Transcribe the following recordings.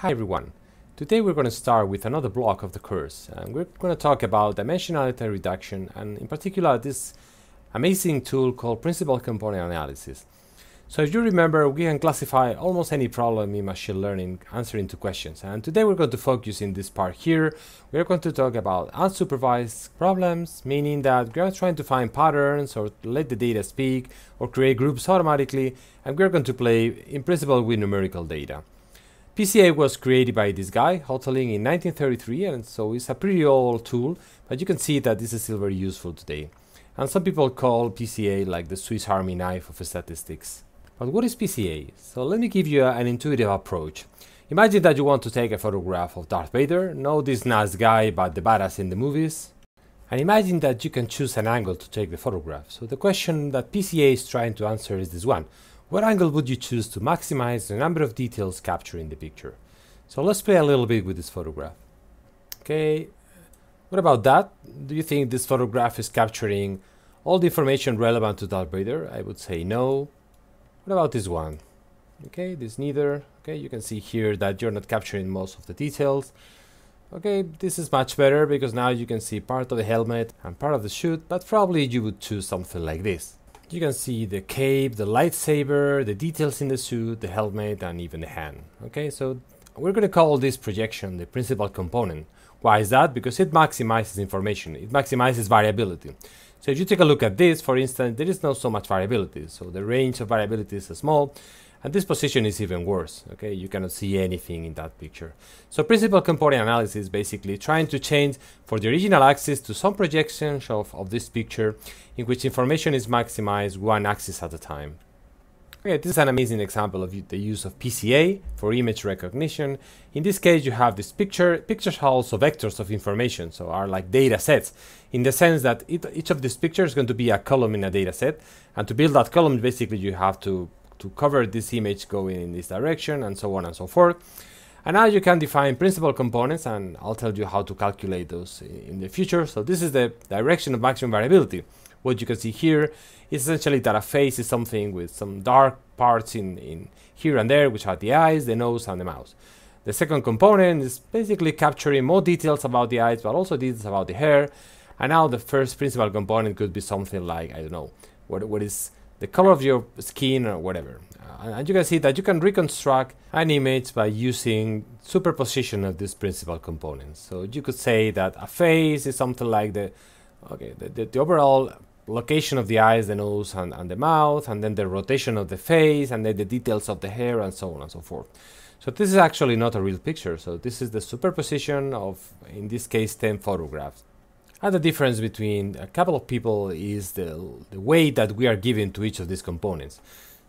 Hi everyone. Today we're going to start with another block of the course and we're going to talk about dimensionality reduction and in particular this amazing tool called principal component analysis. So if you remember we can classify almost any problem in machine learning answering to questions and today we're going to focus in this part here. We're going to talk about unsupervised problems meaning that we're trying to find patterns or let the data speak or create groups automatically and we're going to play in principle with numerical data. PCA was created by this guy, Hotelling, in 1933, and so it's a pretty old tool, but you can see that this is still very useful today. And some people call PCA like the Swiss Army knife of statistics. But what is PCA? So let me give you an intuitive approach. Imagine that you want to take a photograph of Darth Vader, not this nice guy, but the badass in the movies. And imagine that you can choose an angle to take the photograph. So the question that PCA is trying to answer is this one. What angle would you choose to maximize the number of details captured in the picture? So let's play a little bit with this photograph. Okay, what about that? Do you think this photograph is capturing all the information relevant to Darth Vader? I would say no. What about this one? Okay, this neither. Okay, you can see here that you're not capturing most of the details. Okay, this is much better because now you can see part of the helmet and part of the suit, but probably you would choose something like this. You can see the cape, the lightsaber, the details in the suit, the helmet, and even the hand. Okay, so we're going to call this projection the principal component. Why is that? Because it maximizes information, it maximizes variability. So if you take a look at this, for instance, there is not so much variability. So the range of variability is small, and this position is even worse, okay? You cannot see anything in that picture. So principal component analysis is basically trying to change for the original axis to some projections of, of this picture in which information is maximized one axis at a time. Okay, this is an amazing example of the use of PCA for image recognition. In this case, you have this picture. Pictures are also vectors of information, so are like data sets, in the sense that it, each of these pictures is going to be a column in a data set. And to build that column, basically, you have to to cover this image going in this direction and so on and so forth. And now you can define principal components and I'll tell you how to calculate those in the future. So this is the direction of maximum variability. What you can see here is essentially that a face is something with some dark parts in, in here and there, which are the eyes, the nose, and the mouth. The second component is basically capturing more details about the eyes, but also details about the hair. And now the first principal component could be something like, I don't know, what, what is the color of your skin or whatever. Uh, and you can see that you can reconstruct an image by using superposition of these principal components. So you could say that a face is something like the okay the, the, the overall location of the eyes, the nose, and, and the mouth, and then the rotation of the face, and then the details of the hair, and so on and so forth. So this is actually not a real picture. So this is the superposition of, in this case, 10 photographs. And the difference between a couple of people is the, the weight that we are giving to each of these components.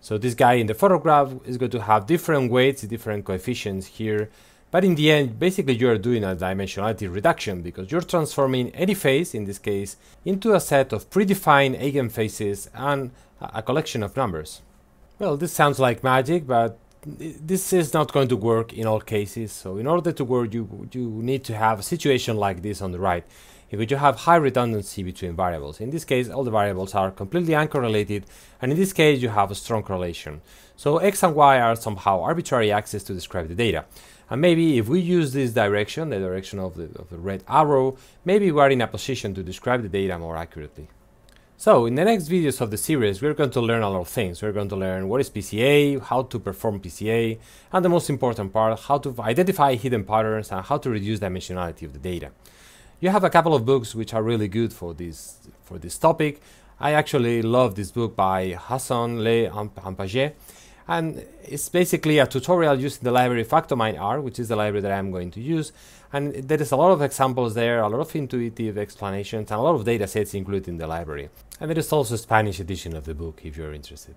So this guy in the photograph is going to have different weights, different coefficients here. But in the end, basically you're doing a dimensionality reduction because you're transforming any face, in this case, into a set of predefined eigenfaces and a collection of numbers. Well, this sounds like magic, but this is not going to work in all cases. So in order to work, you, you need to have a situation like this on the right you have high redundancy between variables. In this case, all the variables are completely uncorrelated, and in this case, you have a strong correlation. So x and y are somehow arbitrary axes to describe the data. And maybe if we use this direction, the direction of the, of the red arrow, maybe we are in a position to describe the data more accurately. So in the next videos of the series, we're going to learn a lot of things. We're going to learn what is PCA, how to perform PCA, and the most important part, how to identify hidden patterns and how to reduce dimensionality of the data. You have a couple of books which are really good for this for this topic. I actually love this book by Husson Le and Pagès, and it's basically a tutorial using the library FactoMineR, which is the library that I'm going to use. And there is a lot of examples there, a lot of intuitive explanations, and a lot of data sets included in the library. And there is also a Spanish edition of the book if you're interested.